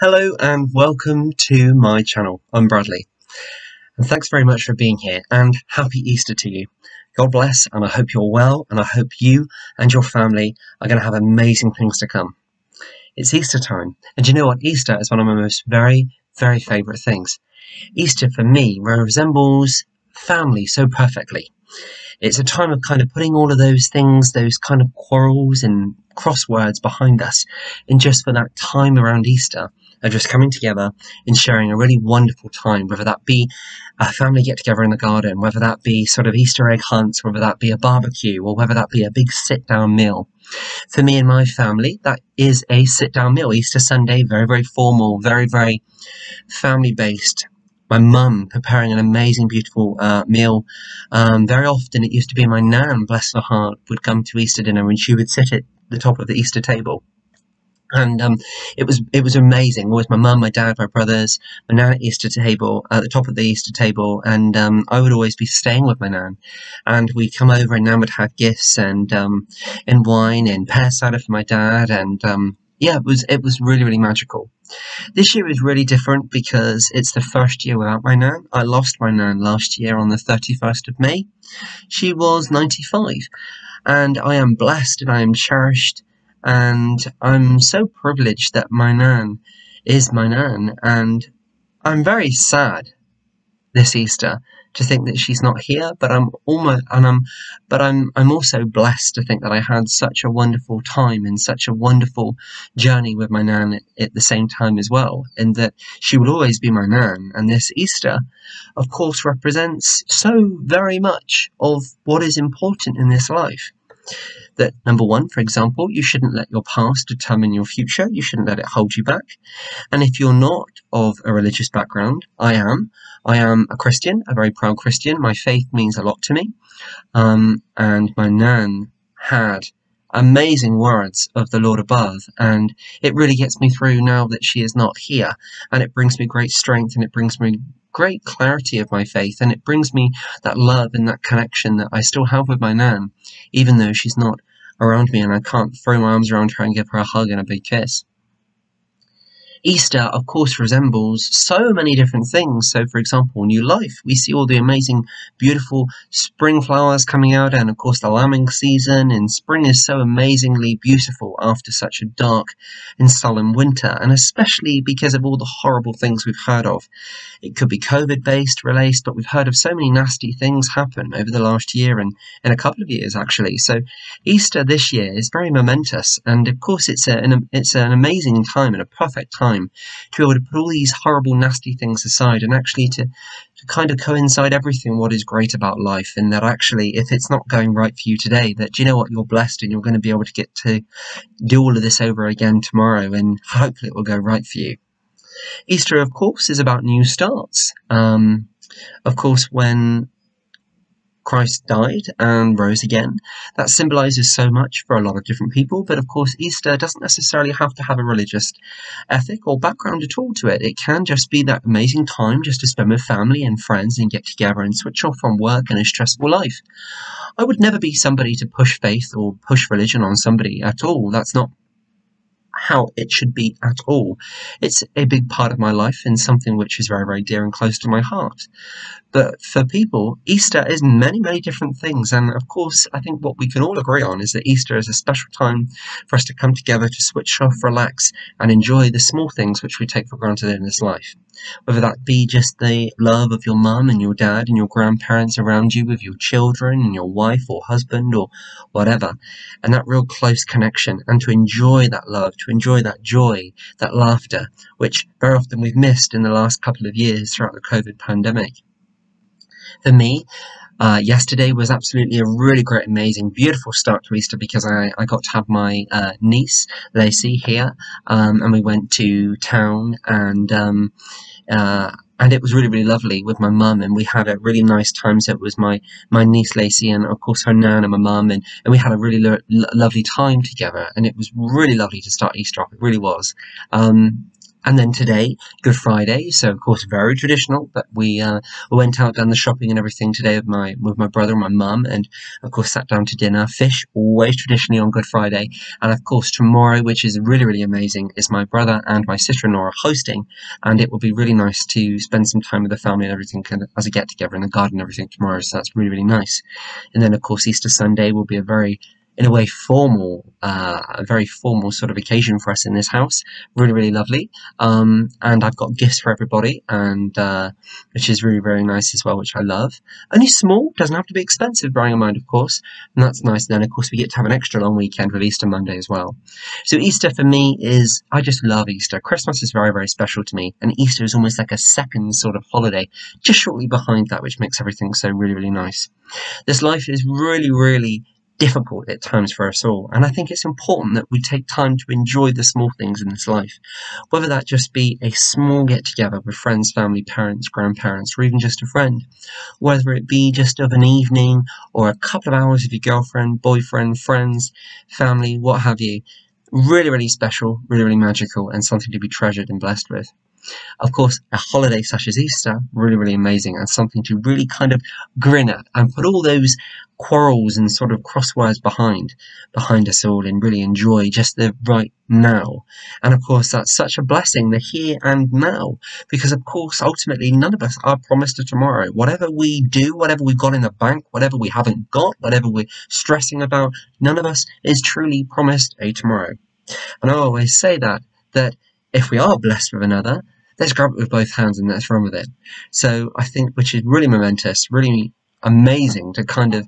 Hello and welcome to my channel. I'm Bradley. And thanks very much for being here and happy Easter to you. God bless and I hope you're well and I hope you and your family are going to have amazing things to come. It's Easter time and you know what? Easter is one of my most very, very favourite things. Easter for me resembles family so perfectly. It's a time of kind of putting all of those things, those kind of quarrels and crosswords behind us, and just for that time around Easter of just coming together and sharing a really wonderful time, whether that be a family get together in the garden, whether that be sort of Easter egg hunts, whether that be a barbecue, or whether that be a big sit down meal. For me and my family, that is a sit down meal. Easter Sunday, very, very formal, very, very family based my mum preparing an amazing, beautiful uh, meal. Um, very often, it used to be my nan, bless her heart, would come to Easter dinner and she would sit at the top of the Easter table. And um, it was it was amazing. Always my mum, my dad, my brothers, my nan at Easter table at the top of the Easter table, and um, I would always be staying with my nan. And we'd come over, and nan would have gifts and um, and wine and pear cider for my dad, and um, yeah, it was it was really really magical. This year is really different because it's the first year without my nan. I lost my nan last year on the 31st of May. She was 95, and I am blessed and I am cherished, and I'm so privileged that my nan is my nan, and I'm very sad this Easter to think that she's not here, but I'm almost and I'm but I'm I'm also blessed to think that I had such a wonderful time and such a wonderful journey with my nan at the same time as well, and that she will always be my nan. And this Easter, of course, represents so very much of what is important in this life that number one, for example, you shouldn't let your past determine your future. You shouldn't let it hold you back. And if you're not of a religious background, I am. I am a Christian, a very proud Christian. My faith means a lot to me. Um, and my nan had amazing words of the Lord above, and it really gets me through now that she is not here, and it brings me great strength and it brings me great clarity of my faith, and it brings me that love and that connection that I still have with my nan, even though she's not around me and I can't throw my arms around her and give her a hug and a big kiss. Easter, of course, resembles so many different things. So, for example, new life. We see all the amazing, beautiful spring flowers coming out, and of course, the lambing season. And spring is so amazingly beautiful after such a dark and sullen winter, and especially because of all the horrible things we've heard of. It could be COVID based, released, but we've heard of so many nasty things happen over the last year and in a couple of years, actually. So, Easter this year is very momentous, and of course, it's, a, an, it's an amazing time and a perfect time time to be able to put all these horrible, nasty things aside and actually to, to kind of coincide everything what is great about life. And that actually, if it's not going right for you today, that you know what, you're blessed and you're going to be able to get to do all of this over again tomorrow and hopefully it will go right for you. Easter, of course, is about new starts. Um, of course, when Christ died and rose again. That symbolizes so much for a lot of different people, but of course, Easter doesn't necessarily have to have a religious ethic or background at all to it. It can just be that amazing time just to spend with family and friends and get together and switch off from work and a stressful life. I would never be somebody to push faith or push religion on somebody at all. That's not how it should be at all. It's a big part of my life and something which is very, very dear and close to my heart. But for people, Easter is many, many different things. And of course, I think what we can all agree on is that Easter is a special time for us to come together to switch off, relax, and enjoy the small things which we take for granted in this life. Whether that be just the love of your mum and your dad and your grandparents around you with your children and your wife or husband or whatever, and that real close connection, and to enjoy that love, to enjoy that joy, that laughter, which very often we've missed in the last couple of years throughout the COVID pandemic. For me, uh, yesterday was absolutely a really great, amazing, beautiful start to Easter because I, I got to have my uh, niece, Lacey, here, um, and we went to town and um, uh, and it was really, really lovely with my mum, and we had a really nice time. So it was my my niece Lacey, and of course her nan and my mum, and, and we had a really lo lovely time together, and it was really lovely to start Easter off. It really was. Um, And then today, Good Friday, so of course very traditional. But we uh, went out done the shopping and everything today with my with my brother and my mum, and of course sat down to dinner. Fish always traditionally on Good Friday, and of course tomorrow, which is really really amazing, is my brother and my sister-in-law are hosting, and it will be really nice to spend some time with the family and everything kind of, as a get together in the garden and everything tomorrow. So that's really really nice. And then of course Easter Sunday will be a very in a way formal, uh, a very formal sort of occasion for us in this house. Really, really lovely. Um, and I've got gifts for everybody, and uh, which is really, very nice as well, which I love. Only small, doesn't have to be expensive, bearing in mind, of course, and that's nice. And then, of course, we get to have an extra long weekend with Easter Monday as well. So Easter for me is, I just love Easter. Christmas is very, very special to me, and Easter is almost like a second sort of holiday, just shortly behind that, which makes everything so really, really nice. This life is really, really difficult at times for us all. And I think it's important that we take time to enjoy the small things in this life, whether that just be a small get together with friends, family, parents, grandparents, or even just a friend, whether it be just of an evening or a couple of hours with your girlfriend, boyfriend, friends, family, what have you. Really, really special, really, really magical, and something to be treasured and blessed with. Of course, a holiday such as Easter, really, really amazing and something to really kind of grin at and put all those quarrels and sort of crosswords behind, behind us all and really enjoy just the right now. And of course, that's such a blessing, the here and now, because of course, ultimately, none of us are promised a tomorrow. Whatever we do, whatever we've got in the bank, whatever we haven't got, whatever we're stressing about, none of us is truly promised a tomorrow. And I always say that, that if we are blessed with another, let's grab it with both hands and let's run with it. So I think, which is really momentous, really amazing to kind of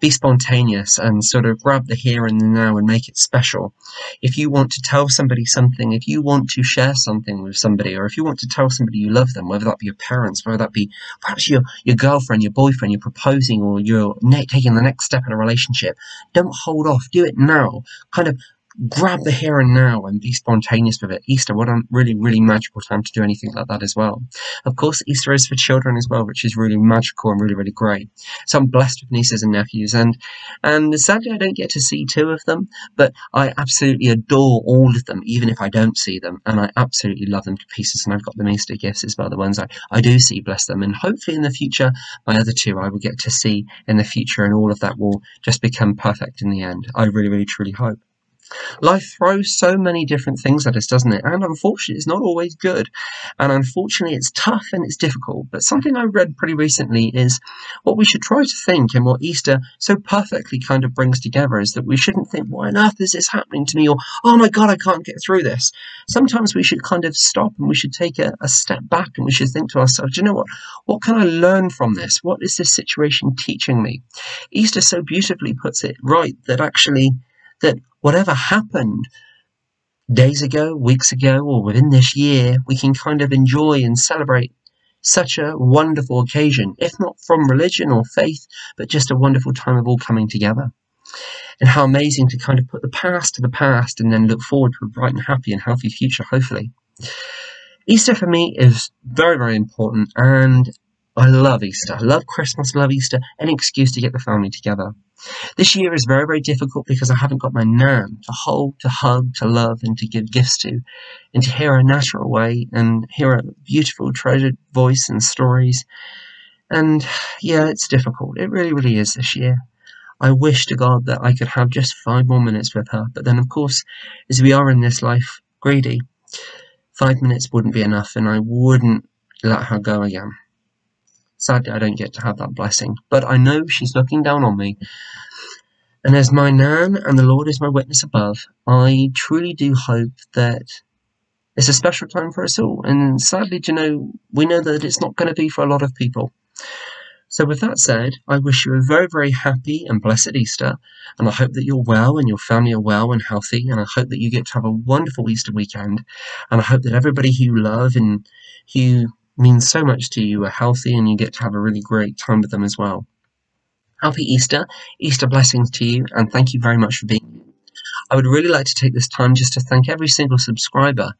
be spontaneous and sort of grab the here and the now and make it special. If you want to tell somebody something, if you want to share something with somebody, or if you want to tell somebody you love them, whether that be your parents, whether that be perhaps your, your girlfriend, your boyfriend, you're proposing, or you're taking the next step in a relationship, don't hold off. Do it now. Kind of grab the here and now and be spontaneous with it. Easter, what a really, really magical time to do anything like that as well. Of course, Easter is for children as well, which is really magical and really, really great. So I'm blessed with nieces and nephews, and and sadly I don't get to see two of them, but I absolutely adore all of them, even if I don't see them, and I absolutely love them to pieces. And I've got them Easter gifts as well, the ones I, I do see, bless them, and hopefully in the future, my other two I will get to see in the future, and all of that will just become perfect in the end. I really, really, truly hope. Life throws so many different things at us, doesn't it? And unfortunately, it's not always good. And unfortunately, it's tough and it's difficult. But something I read pretty recently is what we should try to think and what Easter so perfectly kind of brings together is that we shouldn't think, why on earth is this happening to me? Or, oh my God, I can't get through this. Sometimes we should kind of stop and we should take a, a step back and we should think to ourselves, you know what? What can I learn from this? What is this situation teaching me? Easter so beautifully puts it right that actually that whatever happened days ago, weeks ago, or within this year, we can kind of enjoy and celebrate such a wonderful occasion, if not from religion or faith, but just a wonderful time of all coming together. And how amazing to kind of put the past to the past and then look forward to a bright and happy and healthy future, hopefully. Easter for me is very, very important, and I love Easter. I love Christmas, love Easter, any excuse to get the family together. This year is very, very difficult because I haven't got my nan to hold, to hug, to love, and to give gifts to, and to hear her natural way and hear her beautiful, treasured voice and stories. And yeah, it's difficult. It really, really is this year. I wish to God that I could have just five more minutes with her, but then, of course, as we are in this life, greedy, five minutes wouldn't be enough, and I wouldn't let her go again. Sadly, I don't get to have that blessing, but I know she's looking down on me. And as my Nan and the Lord is my witness above, I truly do hope that it's a special time for us all. And sadly, you know, we know that it's not going to be for a lot of people. So, with that said, I wish you a very, very happy and blessed Easter. And I hope that you're well and your family are well and healthy. And I hope that you get to have a wonderful Easter weekend. And I hope that everybody who you love and who means so much to you are healthy and you get to have a really great time with them as well. Happy Easter, Easter blessings to you, and thank you very much for being here. I would really like to take this time just to thank every single subscriber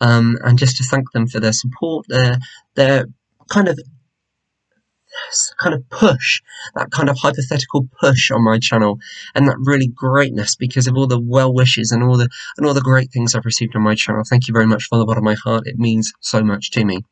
um, and just to thank them for their support, their, their kind of kind of push, that kind of hypothetical push on my channel, and that really greatness because of all the well wishes and all the and all the great things I've received on my channel. Thank you very much from the bottom of my heart. It means so much to me.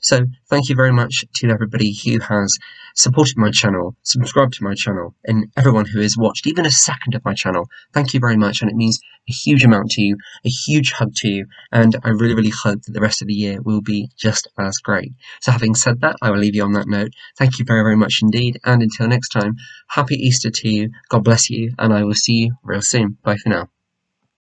So thank you very much to everybody who has supported my channel, subscribed to my channel, and everyone who has watched even a second of my channel. Thank you very much, and it means a huge amount to you, a huge hug to you, and I really, really hope that the rest of the year will be just as great. So having said that, I will leave you on that note. Thank you very, very much indeed, and until next time, happy Easter to you, God bless you, and I will see you real soon. Bye for now.